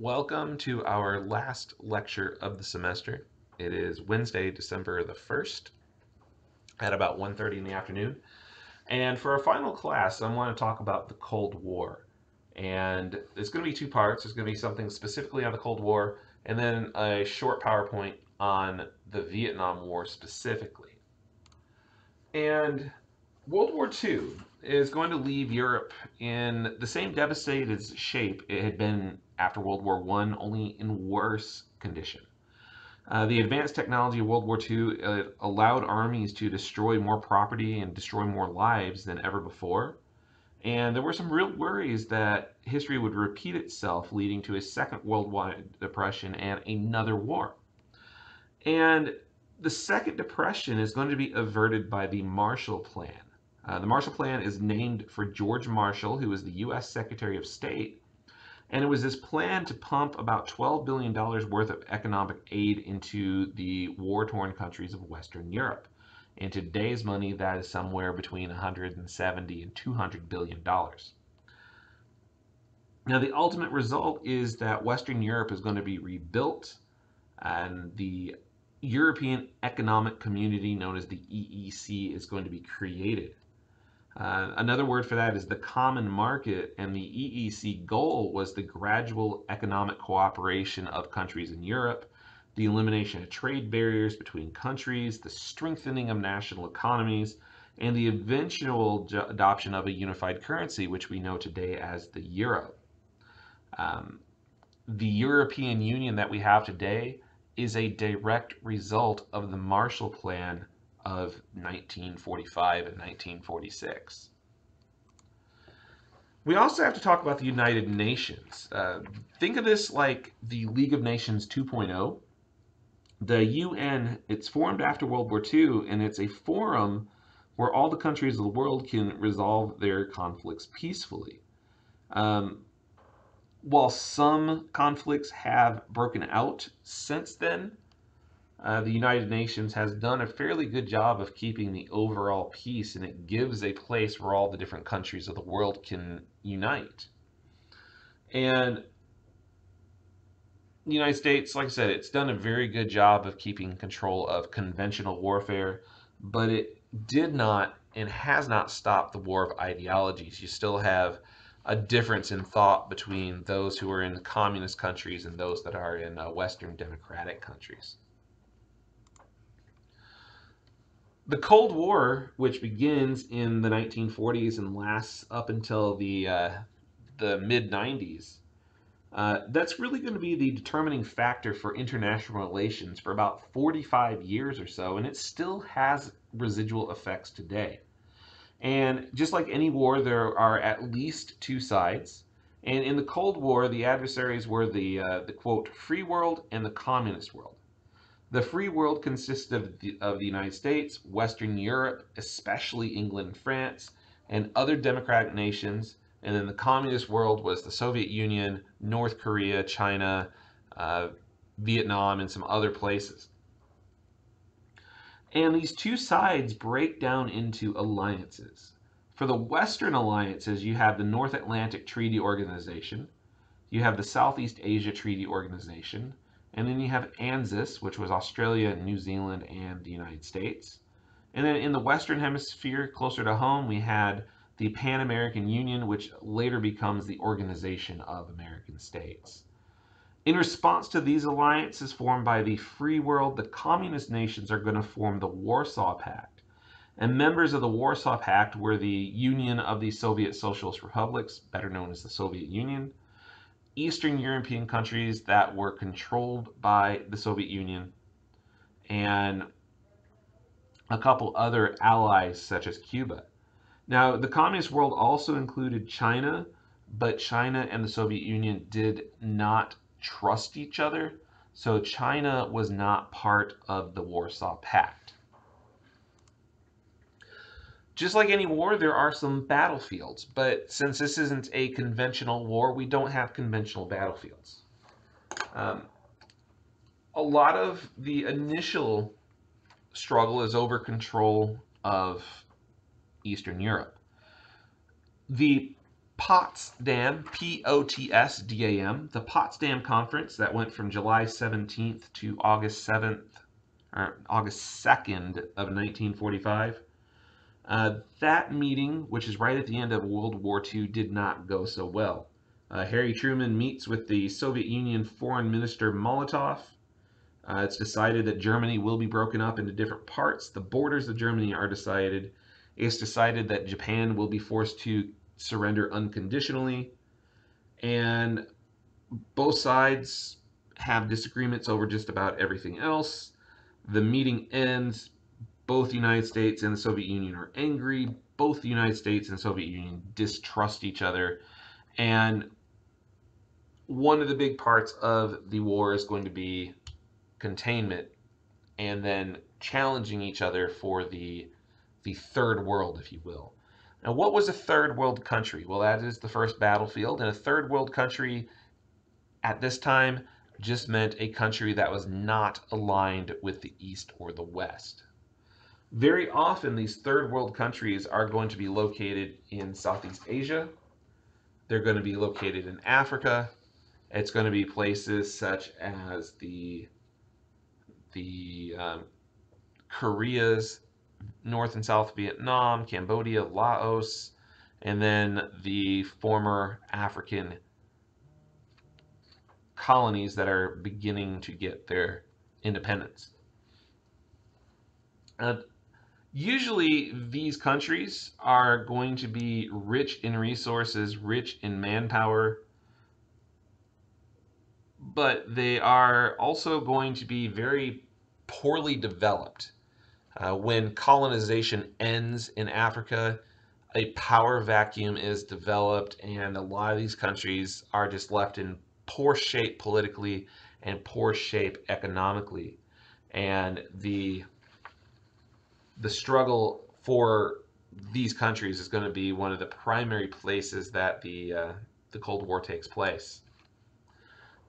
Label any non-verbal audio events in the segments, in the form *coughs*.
Welcome to our last lecture of the semester. It is Wednesday, December the 1st at about 1.30 in the afternoon. And for our final class, I want to talk about the Cold War. And it's going to be two parts. There's going to be something specifically on the Cold War and then a short PowerPoint on the Vietnam War specifically. And World War II is going to leave Europe in the same devastated shape it had been after World War I, only in worse condition. Uh, the advanced technology of World War II allowed armies to destroy more property and destroy more lives than ever before. And there were some real worries that history would repeat itself, leading to a second worldwide depression and another war. And the second depression is going to be averted by the Marshall Plan. Uh, the Marshall Plan is named for George Marshall, who was the U.S. Secretary of State. And it was this plan to pump about $12 billion worth of economic aid into the war torn countries of Western Europe. In today's money, that is somewhere between 170 and 200 billion dollars. Now, the ultimate result is that Western Europe is going to be rebuilt, and the European Economic Community, known as the EEC, is going to be created. Uh, another word for that is the common market, and the EEC goal was the gradual economic cooperation of countries in Europe the elimination of trade barriers between countries, the strengthening of national economies, and the eventual adoption of a unified currency, which we know today as the euro. Um, the European Union that we have today is a direct result of the Marshall Plan of 1945 and 1946. We also have to talk about the United Nations. Uh, think of this like the League of Nations 2.0 the UN, it's formed after World War II, and it's a forum where all the countries of the world can resolve their conflicts peacefully. Um, while some conflicts have broken out since then, uh, the United Nations has done a fairly good job of keeping the overall peace, and it gives a place where all the different countries of the world can unite. And the United States, like I said, it's done a very good job of keeping control of conventional warfare, but it did not and has not stopped the war of ideologies. You still have a difference in thought between those who are in communist countries and those that are in uh, Western democratic countries. The Cold War, which begins in the 1940s and lasts up until the uh, the mid 90s, uh, that's really going to be the determining factor for international relations for about 45 years or so, and it still has residual effects today. And just like any war, there are at least two sides. And in the Cold War, the adversaries were the, uh, the quote, free world and the communist world. The free world consisted of the, of the United States, Western Europe, especially England and France, and other democratic nations and then the communist world was the Soviet Union, North Korea, China, uh, Vietnam, and some other places. And these two sides break down into alliances. For the Western alliances, you have the North Atlantic Treaty Organization, you have the Southeast Asia Treaty Organization, and then you have ANZUS, which was Australia, New Zealand, and the United States. And then in the Western Hemisphere, closer to home, we had the Pan American Union, which later becomes the Organization of American States. In response to these alliances formed by the free world, the communist nations are going to form the Warsaw Pact. And members of the Warsaw Pact were the Union of the Soviet Socialist Republics, better known as the Soviet Union, Eastern European countries that were controlled by the Soviet Union, and a couple other allies such as Cuba. Now, the communist world also included China, but China and the Soviet Union did not trust each other, so China was not part of the Warsaw Pact. Just like any war, there are some battlefields, but since this isn't a conventional war, we don't have conventional battlefields. Um, a lot of the initial struggle is over control of Eastern Europe. The Potsdam, P O T S D A M, the Potsdam Conference that went from July 17th to August 7th, or August 2nd of 1945. Uh, that meeting, which is right at the end of World War II, did not go so well. Uh, Harry Truman meets with the Soviet Union Foreign Minister Molotov. Uh, it's decided that Germany will be broken up into different parts. The borders of Germany are decided. It's decided that Japan will be forced to surrender unconditionally. And both sides have disagreements over just about everything else. The meeting ends. Both the United States and the Soviet Union are angry. Both the United States and Soviet Union distrust each other. And one of the big parts of the war is going to be containment and then challenging each other for the the third world, if you will. Now, what was a third world country? Well, that is the first battlefield, and a third world country at this time just meant a country that was not aligned with the East or the West. Very often, these third world countries are going to be located in Southeast Asia. They're going to be located in Africa. It's going to be places such as the the um, Koreas, North and South Vietnam, Cambodia, Laos, and then the former African colonies that are beginning to get their independence. Uh, usually, these countries are going to be rich in resources, rich in manpower, but they are also going to be very poorly developed. Uh, when colonization ends in Africa, a power vacuum is developed, and a lot of these countries are just left in poor shape politically and poor shape economically. And the the struggle for these countries is going to be one of the primary places that the uh, the Cold War takes place.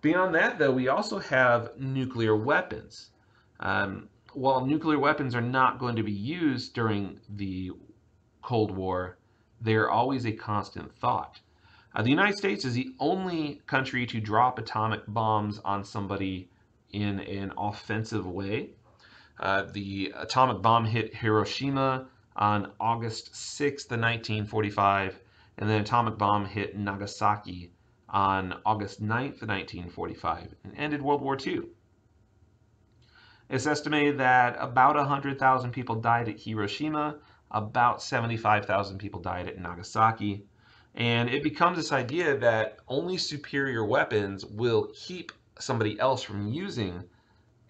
Beyond that, though, we also have nuclear weapons. Um, while nuclear weapons are not going to be used during the Cold War, they are always a constant thought. Uh, the United States is the only country to drop atomic bombs on somebody in an offensive way. Uh, the atomic bomb hit Hiroshima on August 6th, 1945, and the atomic bomb hit Nagasaki on August 9th, 1945, and ended World War II. It's estimated that about 100,000 people died at Hiroshima, about 75,000 people died at Nagasaki, and it becomes this idea that only superior weapons will keep somebody else from using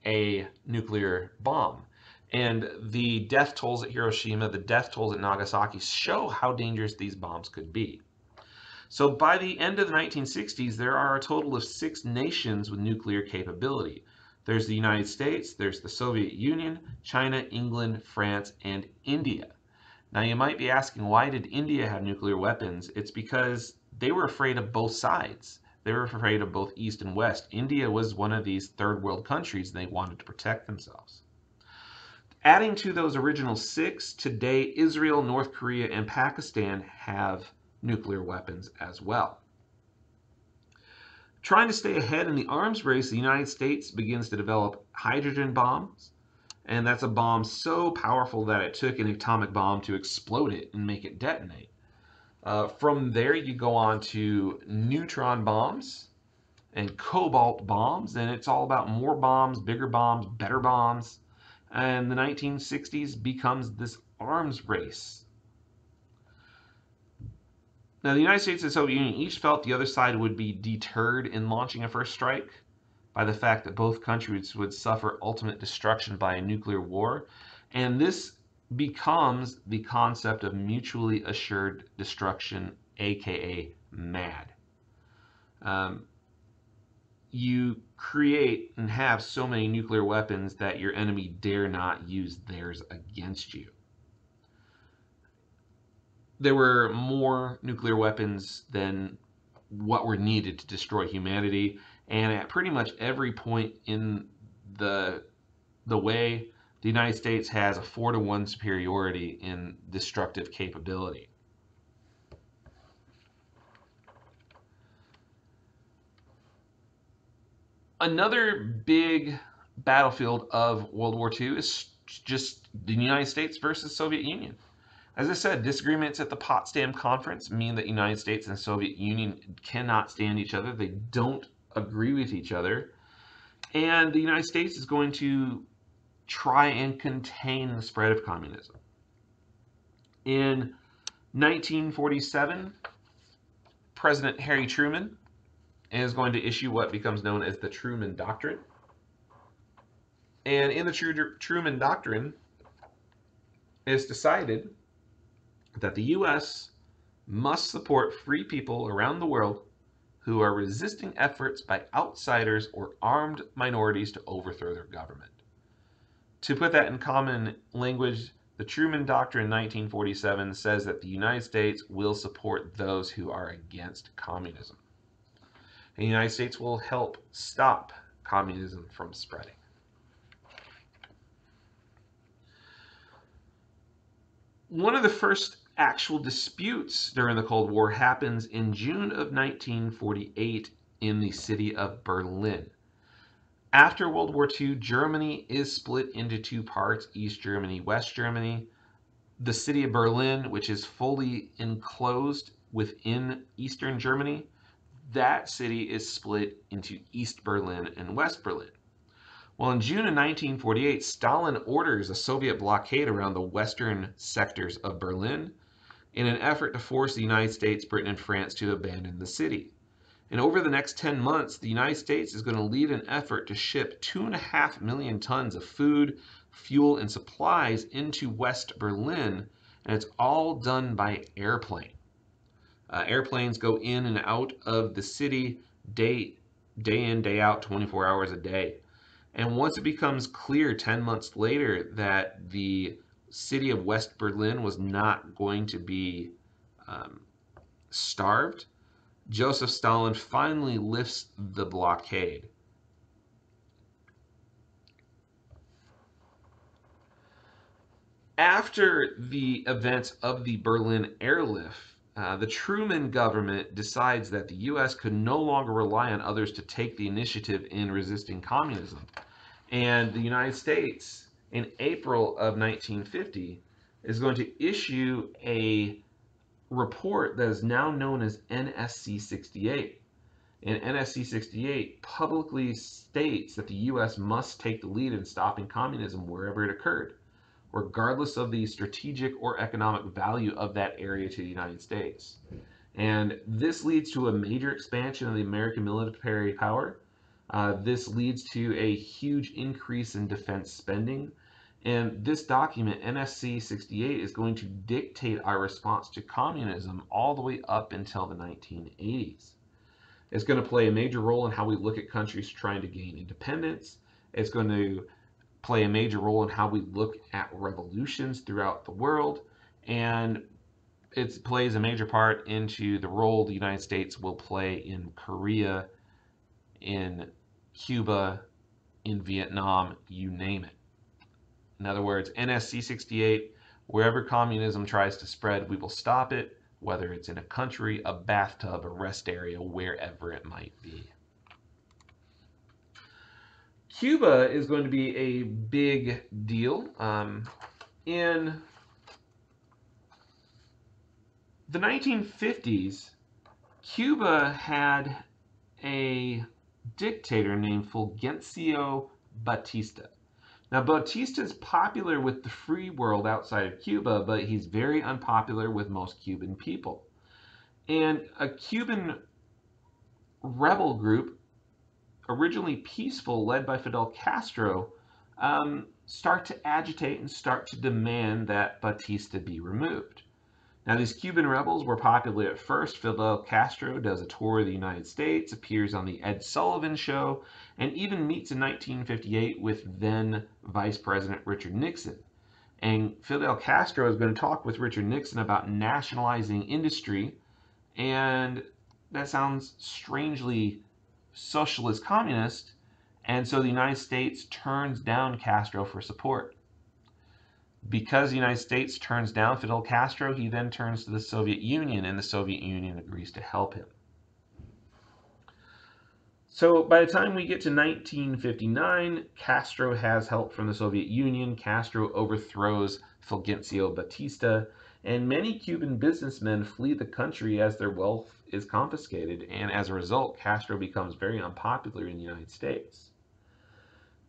a nuclear bomb. And the death tolls at Hiroshima, the death tolls at Nagasaki show how dangerous these bombs could be. So by the end of the 1960s, there are a total of six nations with nuclear capability. There's the United States, there's the Soviet Union, China, England, France, and India. Now you might be asking, why did India have nuclear weapons? It's because they were afraid of both sides. They were afraid of both East and West. India was one of these third world countries and they wanted to protect themselves. Adding to those original six, today Israel, North Korea, and Pakistan have nuclear weapons as well. Trying to stay ahead in the arms race, the United States begins to develop hydrogen bombs, and that's a bomb so powerful that it took an atomic bomb to explode it and make it detonate. Uh, from there, you go on to neutron bombs and cobalt bombs, and it's all about more bombs, bigger bombs, better bombs. And the 1960s becomes this arms race now, the United States and Soviet Union each felt the other side would be deterred in launching a first strike by the fact that both countries would suffer ultimate destruction by a nuclear war. And this becomes the concept of mutually assured destruction, aka MAD. Um, you create and have so many nuclear weapons that your enemy dare not use theirs against you there were more nuclear weapons than what were needed to destroy humanity. And at pretty much every point in the the way, the United States has a four to one superiority in destructive capability. Another big battlefield of World War II is just the United States versus Soviet Union. As I said, disagreements at the Potsdam Conference mean that United States and Soviet Union cannot stand each other. They don't agree with each other. And the United States is going to try and contain the spread of communism. In 1947, President Harry Truman is going to issue what becomes known as the Truman Doctrine. And in the Truman Doctrine, it's decided that the U.S. must support free people around the world who are resisting efforts by outsiders or armed minorities to overthrow their government. To put that in common language, the Truman Doctrine in 1947 says that the United States will support those who are against communism. The United States will help stop communism from spreading. One of the first actual disputes during the Cold War happens in June of 1948 in the city of Berlin. After World War II, Germany is split into two parts East Germany, West Germany. The city of Berlin, which is fully enclosed within Eastern Germany, that city is split into East Berlin and West Berlin. Well, in June of 1948, Stalin orders a Soviet blockade around the western sectors of Berlin in an effort to force the United States, Britain, and France to abandon the city. And over the next 10 months, the United States is going to lead an effort to ship 2.5 million tons of food, fuel, and supplies into West Berlin, and it's all done by airplane. Uh, airplanes go in and out of the city day, day in, day out, 24 hours a day. And once it becomes clear 10 months later that the city of West Berlin was not going to be um, starved, Joseph Stalin finally lifts the blockade. After the events of the Berlin airlift, uh, the Truman government decides that the U.S. could no longer rely on others to take the initiative in resisting communism. And the United States in April of 1950 is going to issue a report that is now known as NSC 68. And NSC 68 publicly states that the U.S. must take the lead in stopping communism wherever it occurred, regardless of the strategic or economic value of that area to the United States. And this leads to a major expansion of the American military power. Uh, this leads to a huge increase in defense spending. And this document, NSC 68, is going to dictate our response to communism all the way up until the 1980s. It's going to play a major role in how we look at countries trying to gain independence. It's going to play a major role in how we look at revolutions throughout the world. And it plays a major part into the role the United States will play in Korea, in Cuba, in Vietnam, you name it. In other words, NSC 68, wherever communism tries to spread, we will stop it, whether it's in a country, a bathtub, a rest area, wherever it might be. Cuba is going to be a big deal. Um, in the 1950s, Cuba had a dictator named Fulgencio Batista. Now, Batista is popular with the free world outside of Cuba, but he's very unpopular with most Cuban people. And a Cuban rebel group, originally peaceful, led by Fidel Castro, um, start to agitate and start to demand that Batista be removed. Now, these Cuban rebels were popular at first. Fidel Castro does a tour of the United States, appears on the Ed Sullivan Show, and even meets in 1958 with then Vice President Richard Nixon. And Fidel Castro is going to talk with Richard Nixon about nationalizing industry, and that sounds strangely socialist communist. And so the United States turns down Castro for support. Because the United States turns down Fidel Castro, he then turns to the Soviet Union, and the Soviet Union agrees to help him. So by the time we get to 1959, Castro has help from the Soviet Union. Castro overthrows Fulgencio Batista, and many Cuban businessmen flee the country as their wealth is confiscated, and as a result, Castro becomes very unpopular in the United States.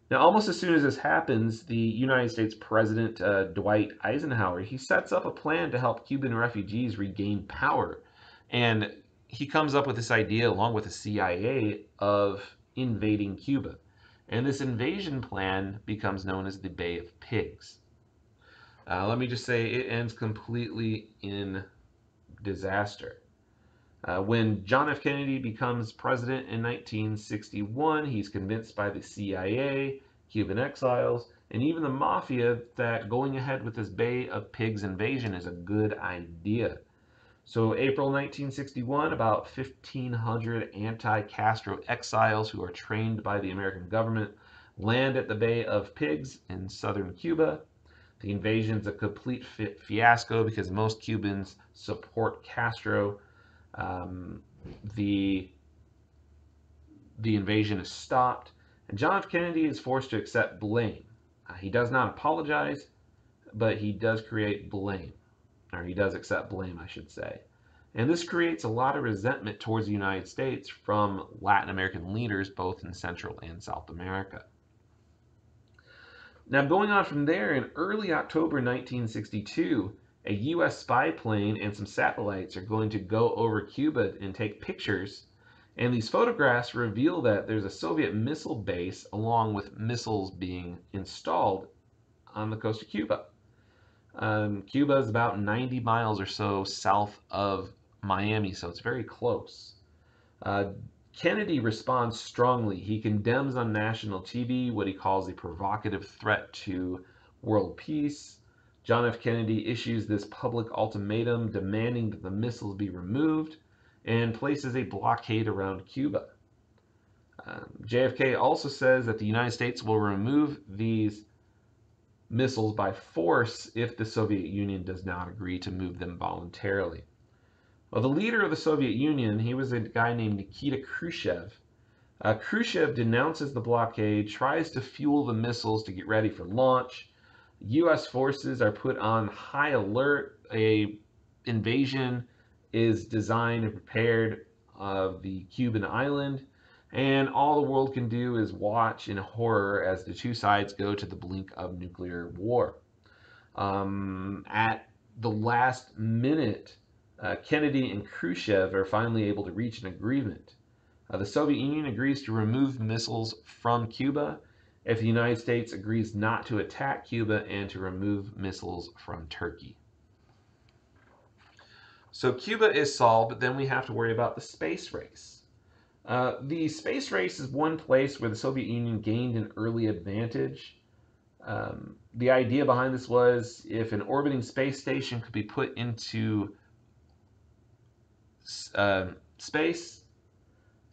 Now, almost as soon as this happens, the United States President uh, Dwight Eisenhower he sets up a plan to help Cuban refugees regain power, and he comes up with this idea along with the CIA of invading Cuba. And this invasion plan becomes known as the Bay of Pigs. Uh, let me just say it ends completely in disaster. Uh, when John F. Kennedy becomes president in 1961, he's convinced by the CIA, Cuban exiles, and even the mafia that going ahead with this Bay of Pigs invasion is a good idea. So, April 1961, about 1,500 anti Castro exiles who are trained by the American government land at the Bay of Pigs in southern Cuba. The invasion is a complete fiasco because most Cubans support Castro. Um, the, the invasion is stopped, and John F. Kennedy is forced to accept blame. Uh, he does not apologize, but he does create blame or he does accept blame, I should say. And this creates a lot of resentment towards the United States from Latin American leaders, both in Central and South America. Now, going on from there, in early October 1962, a U.S. spy plane and some satellites are going to go over Cuba and take pictures. And these photographs reveal that there's a Soviet missile base along with missiles being installed on the coast of Cuba. Um, Cuba is about 90 miles or so south of Miami, so it's very close. Uh, Kennedy responds strongly. He condemns on national TV what he calls a provocative threat to world peace. John F. Kennedy issues this public ultimatum demanding that the missiles be removed and places a blockade around Cuba. Um, JFK also says that the United States will remove these missiles by force if the Soviet Union does not agree to move them voluntarily. Well, the leader of the Soviet Union, he was a guy named Nikita Khrushchev. Uh, Khrushchev denounces the blockade, tries to fuel the missiles to get ready for launch. U.S. forces are put on high alert. A invasion is designed and prepared of the Cuban island and all the world can do is watch in horror as the two sides go to the blink of nuclear war. Um, at the last minute, uh, Kennedy and Khrushchev are finally able to reach an agreement. Uh, the Soviet Union agrees to remove missiles from Cuba if the United States agrees not to attack Cuba and to remove missiles from Turkey. So Cuba is solved, but then we have to worry about the space race. Uh, the space race is one place where the Soviet Union gained an early advantage. Um, the idea behind this was if an orbiting space station could be put into uh, space,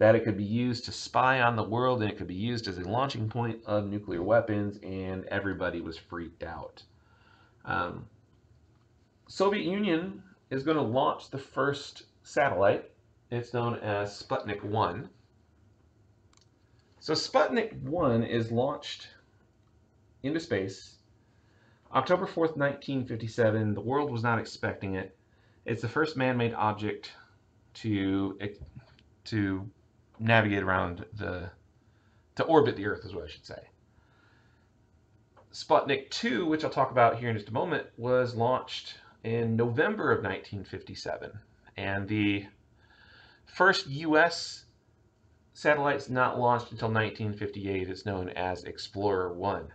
that it could be used to spy on the world and it could be used as a launching point of nuclear weapons, and everybody was freaked out. Um, Soviet Union is going to launch the first satellite it's known as Sputnik 1. So Sputnik 1 is launched into space October 4th, 1957. The world was not expecting it. It's the first man-made object to to navigate around the to orbit the Earth, is what I should say. Sputnik 2, which I'll talk about here in just a moment, was launched in November of 1957, and the First U.S. satellites not launched until 1958 is known as Explorer 1.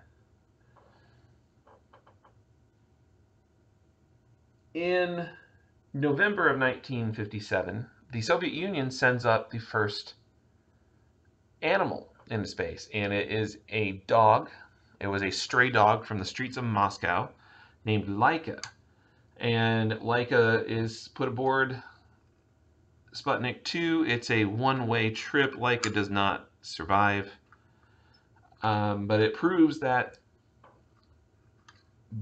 In November of 1957, the Soviet Union sends up the first animal into space, and it is a dog. It was a stray dog from the streets of Moscow named Laika. And Laika is put aboard Sputnik 2, it's a one-way trip. Laika does not survive. Um, but it proves that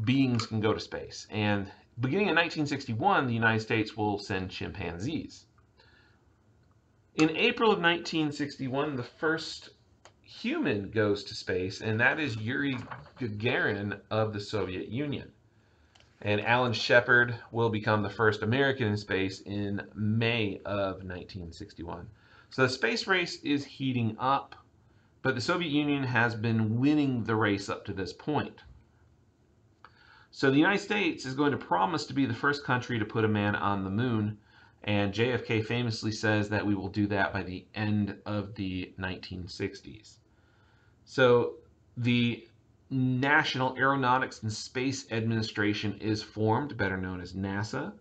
beings can go to space. And beginning in 1961, the United States will send chimpanzees. In April of 1961, the first human goes to space, and that is Yuri Gagarin of the Soviet Union. And Alan Shepard will become the first American in space in May of 1961. So the space race is heating up, but the Soviet Union has been winning the race up to this point. So the United States is going to promise to be the first country to put a man on the moon, and JFK famously says that we will do that by the end of the 1960s. So the National Aeronautics and Space Administration is formed, better known as NASA.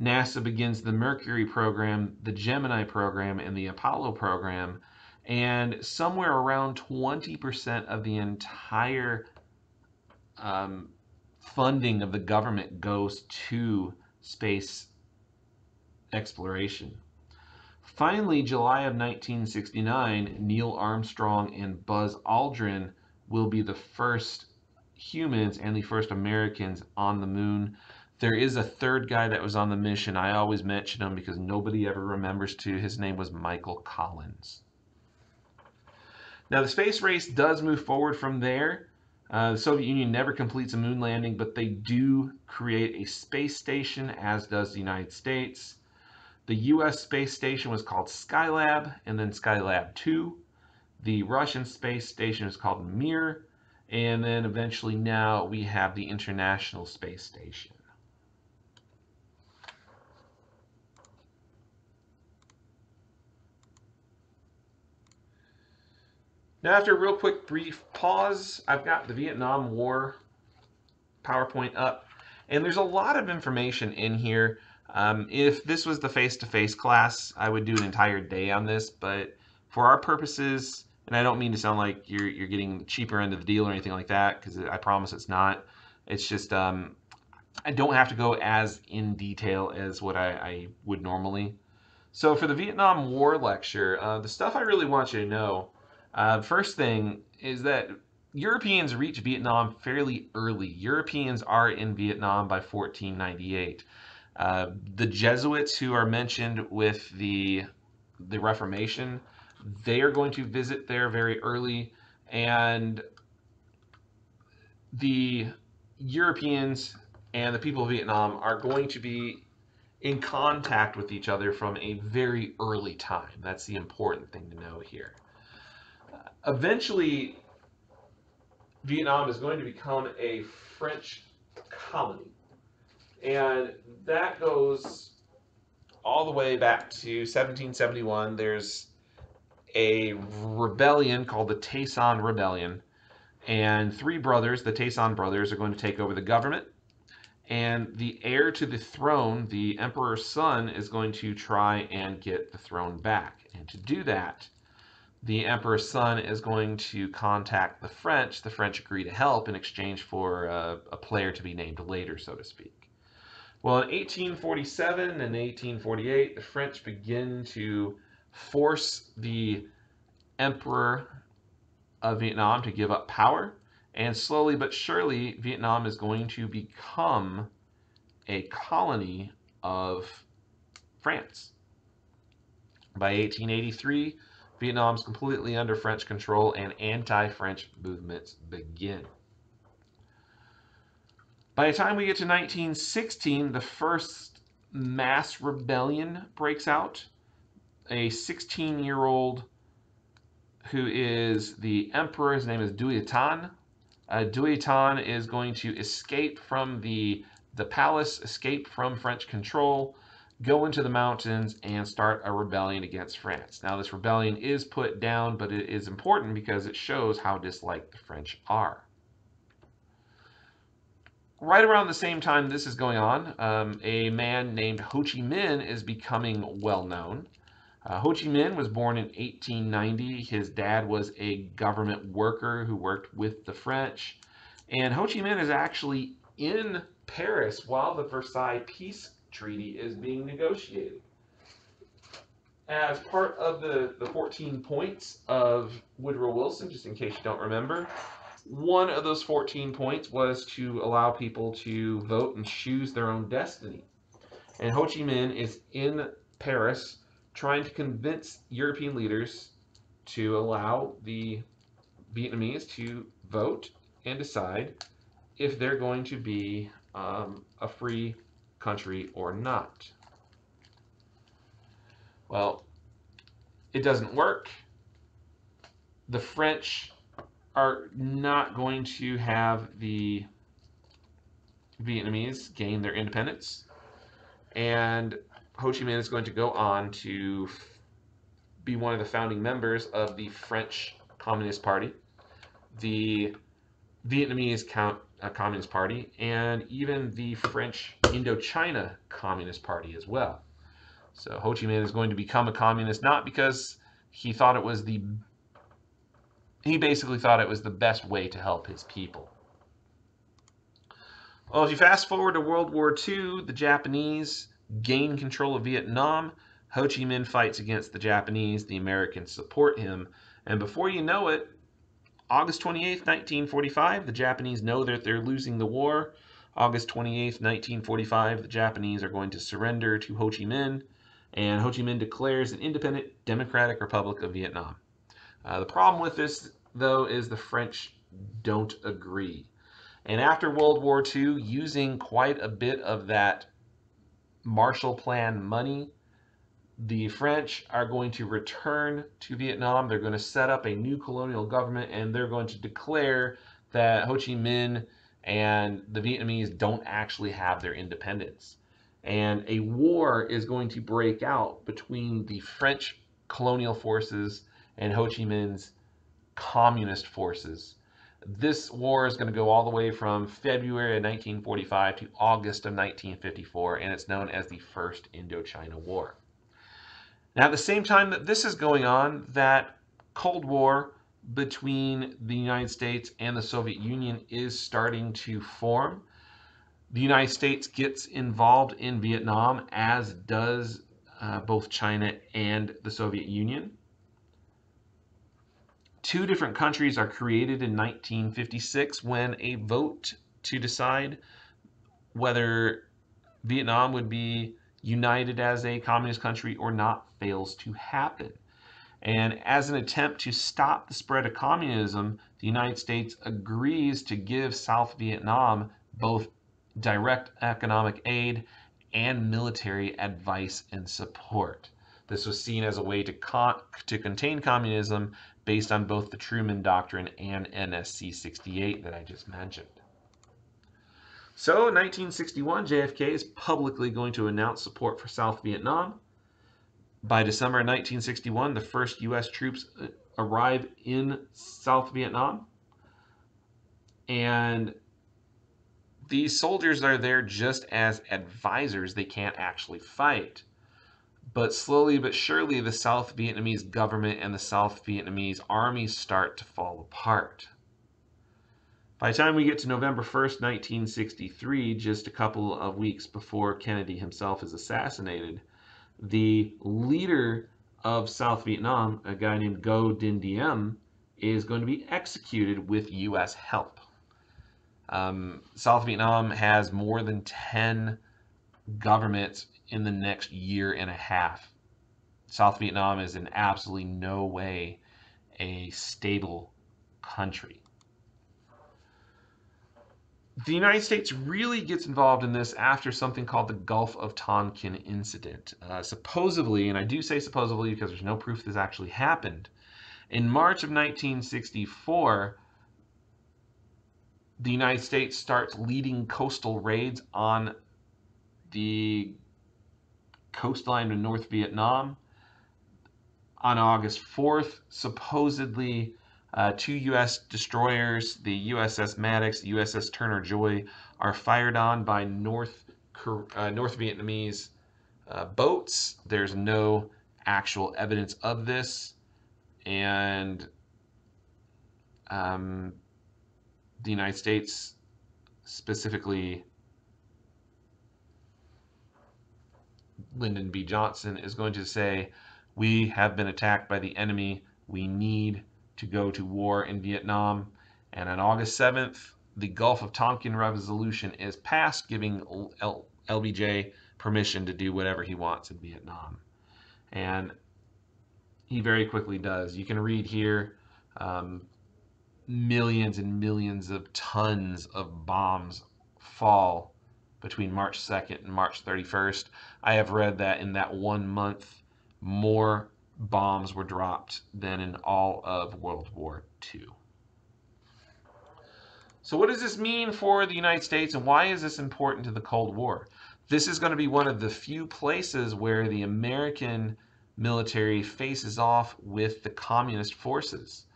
NASA begins the Mercury program, the Gemini program, and the Apollo program, and somewhere around 20% of the entire um, funding of the government goes to space exploration. Finally, July of 1969, Neil Armstrong and Buzz Aldrin will be the first humans and the first Americans on the moon. There is a third guy that was on the mission. I always mention him because nobody ever remembers to. His name was Michael Collins. Now, the space race does move forward from there. Uh, the Soviet Union never completes a moon landing, but they do create a space station, as does the United States. The U.S. space station was called Skylab, and then Skylab 2. The Russian space station is called Mir, and then eventually now we have the International Space Station. Now, after a real quick brief pause, I've got the Vietnam War PowerPoint up, and there's a lot of information in here. Um, if this was the face-to-face class, I would do an entire day on this, but for our purposes, and I don't mean to sound like you're, you're getting cheaper end of the deal or anything like that, because I promise it's not. It's just um, I don't have to go as in detail as what I, I would normally. So for the Vietnam War lecture, uh, the stuff I really want you to know uh, first thing is that Europeans reach Vietnam fairly early. Europeans are in Vietnam by 1498. Uh, the Jesuits who are mentioned with the the Reformation, they are going to visit there very early, and the Europeans and the people of Vietnam are going to be in contact with each other from a very early time. That's the important thing to know here eventually, Vietnam is going to become a French colony. And that goes all the way back to 1771. There's a rebellion called the Tay Son Rebellion. And three brothers, the Tay Son brothers, are going to take over the government. And the heir to the throne, the emperor's son, is going to try and get the throne back. And to do that, the emperor's son is going to contact the French. The French agree to help in exchange for a, a player to be named later, so to speak. Well, in 1847 and 1848, the French begin to force the emperor of Vietnam to give up power. And slowly but surely, Vietnam is going to become a colony of France. By 1883, Vietnam's completely under French control and anti-French movements begin. By the time we get to 1916, the first mass rebellion breaks out. A 16-year-old who is the emperor, his name is Duy Tan. Uh, Duyatan is going to escape from the, the palace, escape from French control, go into the mountains and start a rebellion against France. Now, this rebellion is put down, but it is important because it shows how disliked the French are. Right around the same time this is going on, um, a man named Ho Chi Minh is becoming well known. Uh, Ho Chi Minh was born in 1890. His dad was a government worker who worked with the French. And Ho Chi Minh is actually in Paris while the Versailles Peace treaty is being negotiated. As part of the, the 14 points of Woodrow Wilson, just in case you don't remember, one of those 14 points was to allow people to vote and choose their own destiny. And Ho Chi Minh is in Paris trying to convince European leaders to allow the Vietnamese to vote and decide if they're going to be um, a free country or not. Well, it doesn't work. The French are not going to have the Vietnamese gain their independence. And Ho Chi Minh is going to go on to be one of the founding members of the French Communist Party, the Vietnamese Count, uh, Communist Party, and even the French Indochina Communist Party as well. So Ho Chi Minh is going to become a communist not because he thought it was the he basically thought it was the best way to help his people. Well, if you fast forward to World War II, the Japanese gain control of Vietnam. Ho Chi Minh fights against the Japanese. The Americans support him. And before you know it, August 28, 1945, the Japanese know that they're losing the war. August 28, 1945, the Japanese are going to surrender to Ho Chi Minh, and Ho Chi Minh declares an independent Democratic Republic of Vietnam. Uh, the problem with this, though, is the French don't agree. And after World War II, using quite a bit of that Marshall Plan money, the French are going to return to Vietnam. They're going to set up a new colonial government and they're going to declare that Ho Chi Minh and the Vietnamese don't actually have their independence. And a war is going to break out between the French colonial forces and Ho Chi Minh's communist forces. This war is going to go all the way from February of 1945 to August of 1954, and it's known as the First Indochina War. Now, at the same time that this is going on, that Cold War between the United States and the Soviet Union is starting to form. The United States gets involved in Vietnam, as does uh, both China and the Soviet Union. Two different countries are created in 1956 when a vote to decide whether Vietnam would be united as a communist country or not fails to happen. And as an attempt to stop the spread of communism, the United States agrees to give South Vietnam both direct economic aid and military advice and support. This was seen as a way to, con- to contain communism based on both the Truman Doctrine and NSC 68 that I just mentioned. So in 1961, JFK is publicly going to announce support for South Vietnam. By December 1961, the first U.S. troops uh, arrive in South Vietnam. And these soldiers are there just as advisors. They can't actually fight. But slowly but surely, the South Vietnamese government and the South Vietnamese armies start to fall apart. By the time we get to November 1st, 1963, just a couple of weeks before Kennedy himself is assassinated, the leader of South Vietnam, a guy named Ngo Dinh Diem, is going to be executed with U.S. help. Um, South Vietnam has more than 10 governments in the next year and a half. South Vietnam is in absolutely no way a stable country. The United States really gets involved in this after something called the Gulf of Tonkin incident. Uh, supposedly, and I do say supposedly because there's no proof this actually happened, in March of 1964, the United States starts leading coastal raids on the coastline of North Vietnam. On August 4th, supposedly uh, two U.S. destroyers, the USS Maddox, the USS Turner Joy, are fired on by North uh, North Vietnamese uh, boats. There's no actual evidence of this, and um, the United States, specifically Lyndon B. Johnson, is going to say, "We have been attacked by the enemy. We need." to go to war in Vietnam. And on August 7th, the Gulf of Tonkin resolution is passed, giving LBJ permission to do whatever he wants in Vietnam. And he very quickly does. You can read here um, millions and millions of tons of bombs fall between March 2nd and March 31st. I have read that in that one month, more bombs were dropped than in all of World War II. So, what does this mean for the United States and why is this important to the Cold War? This is going to be one of the few places where the American military faces off with the communist forces.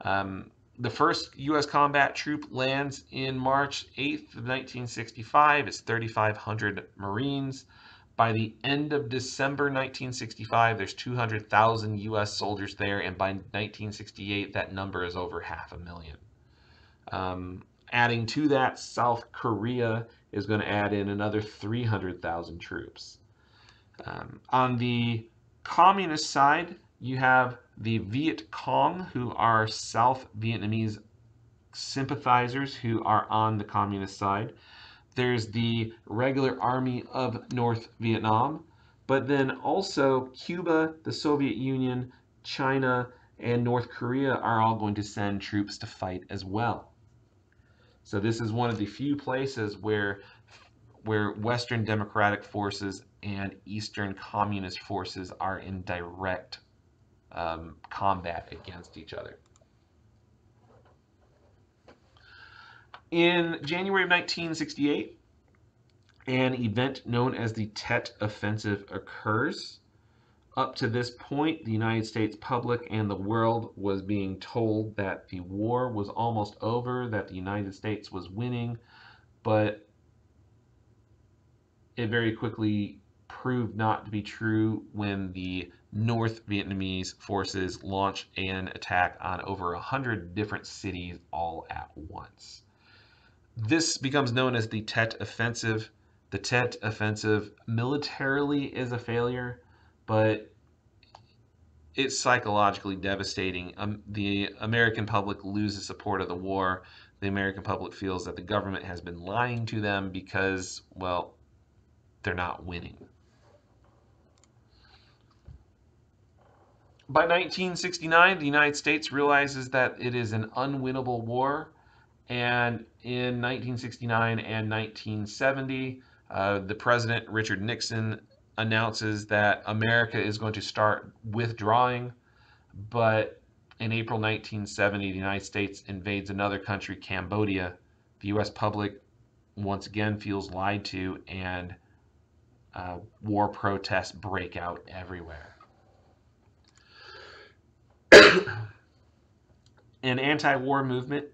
Um, the first U.S. combat troop lands in March 8th of 1965. It's 3,500 Marines. By the end of December 1965, there's 200,000 U.S. soldiers there, and by 1968, that number is over half a million. Um, Adding to that, South Korea is going to add in another 300,000 troops. Um, on the communist side, you have the Viet Cong, who are South Vietnamese sympathizers who are on the communist side. There's the regular army of North Vietnam, but then also Cuba, the Soviet Union, China, and North Korea are all going to send troops to fight as well. So this is one of the few places where where Western democratic forces and Eastern communist forces are in direct um, combat against each other. In January of 1968, an event known as the Tet Offensive occurs. Up to this point, the United States public and the world was being told that the war was almost over, that the United States was winning, but it very quickly proved not to be true when the North Vietnamese forces launch an attack on over 100 different cities all at once. This becomes known as the Tet Offensive. The Tet Offensive militarily is a failure but it's psychologically devastating. Um, the American public loses support of the war. The American public feels that the government has been lying to them because, well, they're not winning. By 1969, the United States realizes that it is an unwinnable war. And in 1969 and 1970, uh, the president, Richard Nixon, announces that America is going to start withdrawing, but in April 1970, the United States invades another country, Cambodia. The U.S. public once again feels lied to, and uh, war protests break out everywhere. *coughs* An anti war movement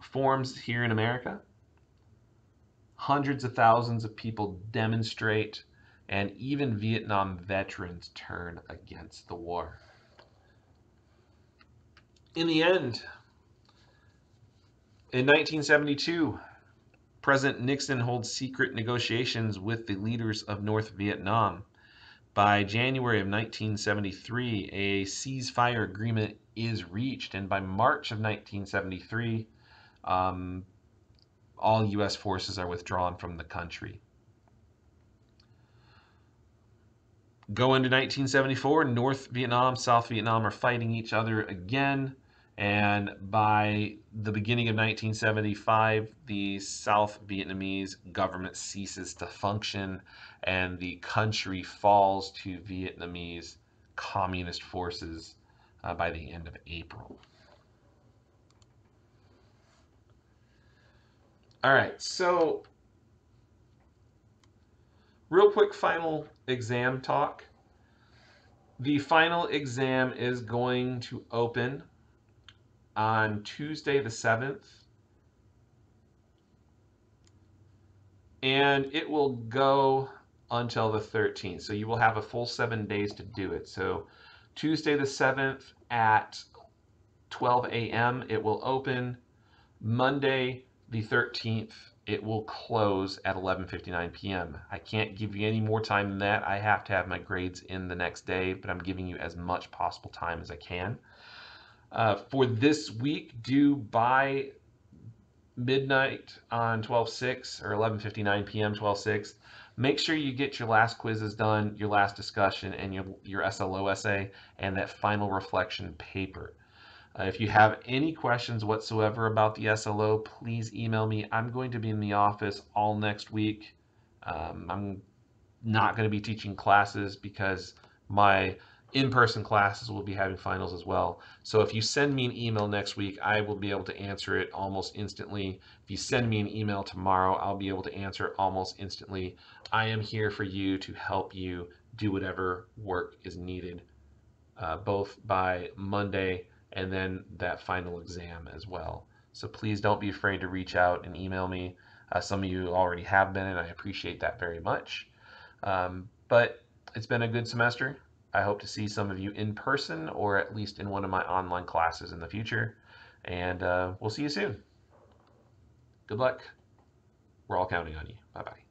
forms here in America. Hundreds of thousands of people demonstrate and even Vietnam veterans turn against the war. In the end, in 1972, President Nixon holds secret negotiations with the leaders of North Vietnam. By January of 1973, a ceasefire agreement is reached, and by March of 1973, um, all U.S. forces are withdrawn from the country. Go into 1974, North Vietnam, South Vietnam are fighting each other again. And by the beginning of 1975, the South Vietnamese government ceases to function and the country falls to Vietnamese communist forces uh, by the end of April. All right, so real quick final exam talk. The final exam is going to open on Tuesday the 7th. And it will go until the 13th. So you will have a full seven days to do it. So Tuesday the 7th at 12 a.m. it will open. Monday the 13th it will close at 11:59 p.m. I can't give you any more time than that. I have to have my grades in the next day, but I'm giving you as much possible time as I can. Uh, for this week, due by midnight on 12/6 or 11:59 p.m. 12/6, make sure you get your last quizzes done, your last discussion, and your, your SLO essay, and that final reflection paper. Uh, if you have any questions whatsoever about the SLO, please email me. I'm going to be in the office all next week. Um, I'm not going to be teaching classes because my in-person classes will be having finals as well. So if you send me an email next week, I will be able to answer it almost instantly. If you send me an email tomorrow, I'll be able to answer almost instantly. I am here for you to help you do whatever work is needed, uh, both by Monday and then that final exam as well. So please don't be afraid to reach out and email me. Uh, some of you already have been, and I appreciate that very much. Um, but it's been a good semester. I hope to see some of you in person or at least in one of my online classes in the future. And uh, we'll see you soon. Good luck. We're all counting on you. Bye bye.